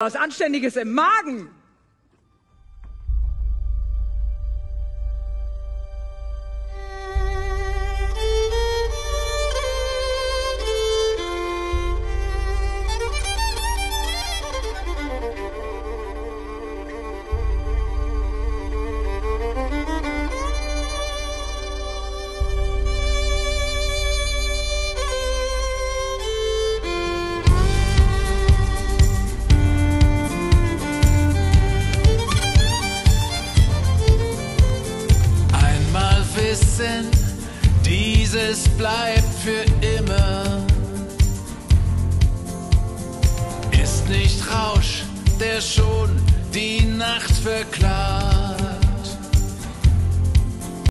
was Anständiges im Magen. Dieses bleibt für immer. Ist nicht Rausch, der schon die Nacht verklagt.